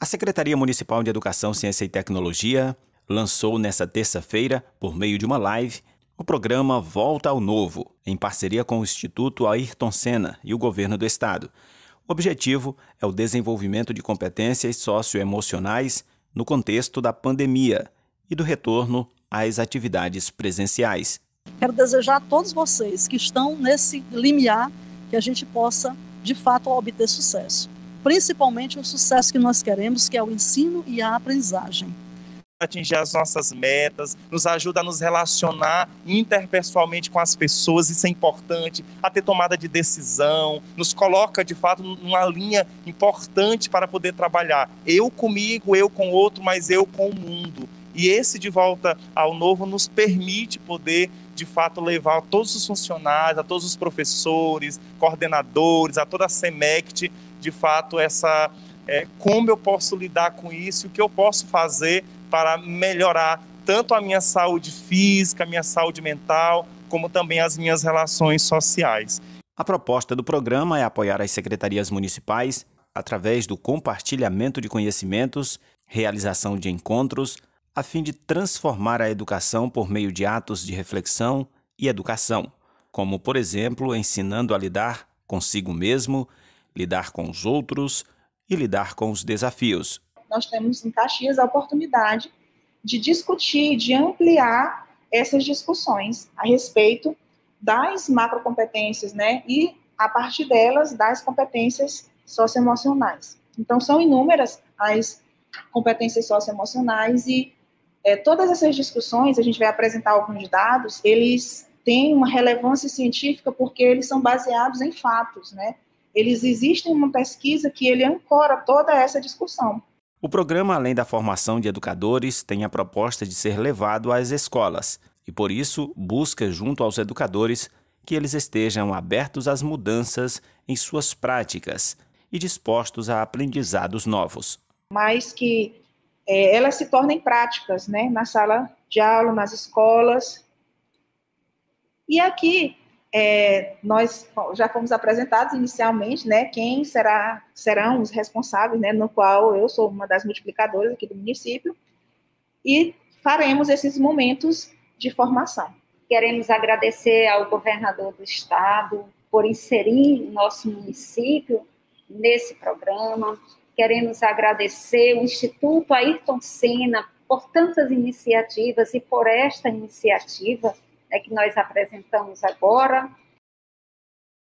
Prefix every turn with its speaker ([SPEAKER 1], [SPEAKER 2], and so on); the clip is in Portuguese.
[SPEAKER 1] A Secretaria Municipal de Educação, Ciência e Tecnologia lançou nesta terça-feira, por meio de uma live, o programa Volta ao Novo, em parceria com o Instituto Ayrton Senna e o governo do estado. O objetivo é o desenvolvimento de competências socioemocionais no contexto da pandemia e do retorno às atividades presenciais.
[SPEAKER 2] Quero desejar a todos vocês que estão nesse limiar que a gente possa, de fato, obter sucesso principalmente o sucesso que nós queremos, que é o ensino e a aprendizagem.
[SPEAKER 3] Atingir as nossas metas, nos ajuda a nos relacionar interpessoalmente com as pessoas, isso é importante, a ter tomada de decisão, nos coloca de fato numa linha importante para poder trabalhar. Eu comigo, eu com o outro, mas eu com o mundo. E esse de volta ao novo nos permite poder de fato levar a todos os funcionários, a todos os professores, coordenadores, a toda a SEMECT de fato essa é, como eu posso lidar com isso, o que eu posso fazer para melhorar tanto a minha saúde física, a minha saúde mental, como também as minhas relações sociais.
[SPEAKER 1] A proposta do programa é apoiar as secretarias municipais através do compartilhamento de conhecimentos, realização de encontros, a fim de transformar a educação por meio de atos de reflexão e educação, como, por exemplo, ensinando a lidar consigo mesmo lidar com os outros e lidar com os desafios.
[SPEAKER 4] Nós temos em Caxias a oportunidade de discutir, de ampliar essas discussões a respeito das macrocompetências, né, e a partir delas das competências socioemocionais. Então são inúmeras as competências socioemocionais e é, todas essas discussões a gente vai apresentar alguns dados, eles têm uma relevância científica porque eles são baseados em fatos, né? eles existem uma pesquisa que ele ancora toda essa discussão.
[SPEAKER 1] O programa, além da formação de educadores, tem a proposta de ser levado às escolas e, por isso, busca, junto aos educadores, que eles estejam abertos às mudanças em suas práticas e dispostos a aprendizados novos.
[SPEAKER 4] Mas que é, elas se tornem práticas né, na sala de aula, nas escolas. E aqui é, nós já fomos apresentados inicialmente, né, quem será, serão os responsáveis, né, no qual eu sou uma das multiplicadoras aqui do município, e faremos esses momentos de formação.
[SPEAKER 5] Queremos agradecer ao governador do estado por inserir nosso município nesse programa. Queremos agradecer o Instituto Ayrton Senna por tantas iniciativas e por esta iniciativa é que nós apresentamos agora.